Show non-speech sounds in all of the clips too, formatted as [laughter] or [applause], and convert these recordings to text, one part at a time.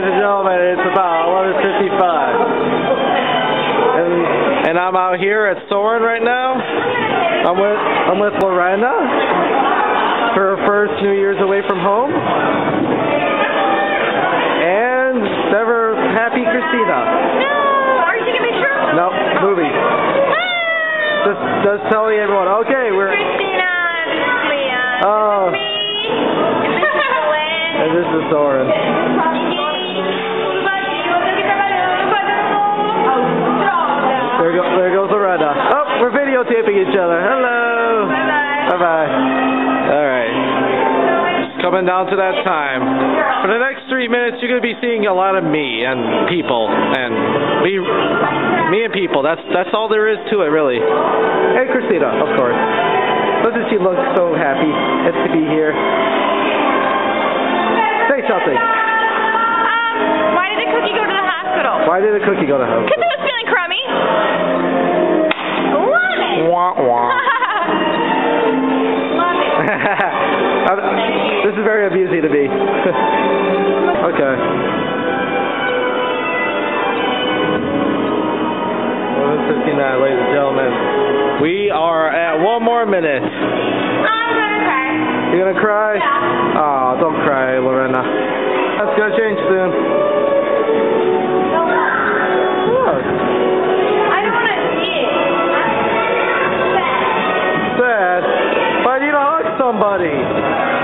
ladies and gentlemen. It's about 11:55, and and I'm out here at Soarin right now. I'm with I'm with Lorena for her first New Year's away from home, and never happy Kristina. No! Are you taking a picture? No, movie. Just just telling everyone. Okay, we're Kristina, Leah. Oh. This is me. And this [laughs] is Helen. and this is Soarin. Videotaping each other. Hello. Bye-bye. Bye bye. All right. Coming down to that time. For the next three minutes, you're going to be seeing a lot of me and people and me, me and people. That's that's all there is to it, really. Hey, Kristina, of course. Doesn't she look so happy as to be here? Say something. Um, why did the cookie go to the hospital? Why did the cookie go to the Because [laughs] is very amusing to me. [laughs] okay. Eleven fifty-nine, ladies and gentlemen. We are at one more minute. I'm gonna cry. You gonna cry? Yeah. Oh, don't cry, Lorena. That's gonna change soon. I don't want to see it. sad. But you to hug somebody.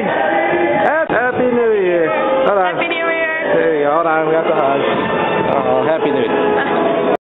Happy, Happy New Year. Hold on. Happy New Year. There you go. Hold on. We have to hug. Oh, Happy New Year.